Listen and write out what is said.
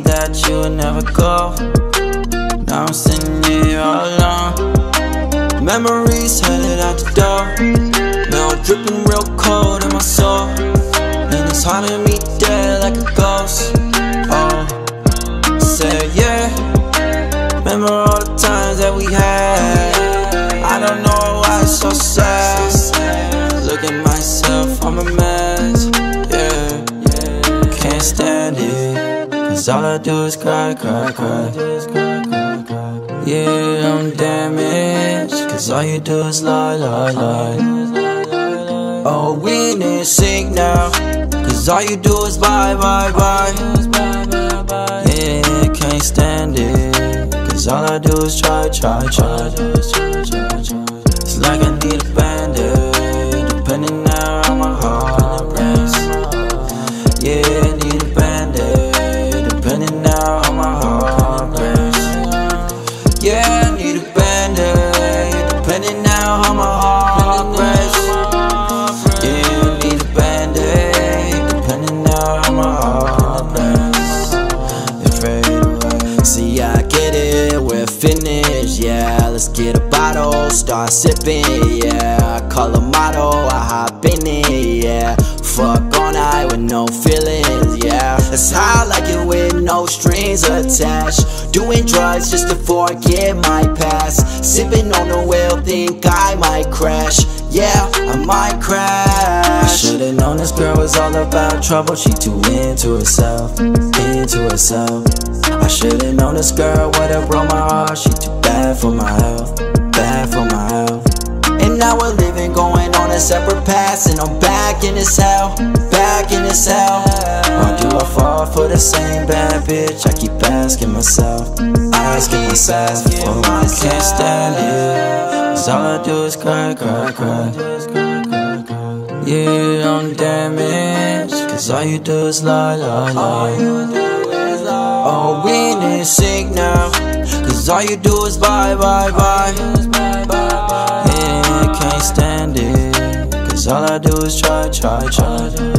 that you would never go. Now I'm sitting here all alone. Memories headed out the door. Now I'm dripping real cold in my soul. And it's haunting me dead like a ghost. Oh, say yeah. Cause all I do is cry, cry, cry. Yeah, I'm damaged. Cause all you do is lie, lie, lie. Oh, we need sync now. Cause all you do is bye, bye, bye. Yeah, can't stand it. Cause all I do is try, try, try. It's like I need a band-aid. Depending on my heart. Yeah, start sipping, yeah. Call a motto, I hop in it, yeah. Fuck all night with no feelings, yeah. That's how I like it with no strings attached. Doing drugs just to forget my past. Sipping on the wheel, think I might crash. Yeah, I might crash. I should've known this girl was all about trouble. She too into herself, into herself. I should've known this girl would have broke my heart. She too bad for my health, bad for my health. And now we're living, going on a separate paths And I'm back in this hell, back in this hell Why do I fall for the same bad bitch? I keep asking myself, asking myself. Oh, I can't stand it. Cause all I do is cry, cry, cry. Yeah, I'm damaged. Cause all you do is lie, lie, lie. Oh, we need sync now. Cause all you do is bye, bye, bye. All I do is try, try, try.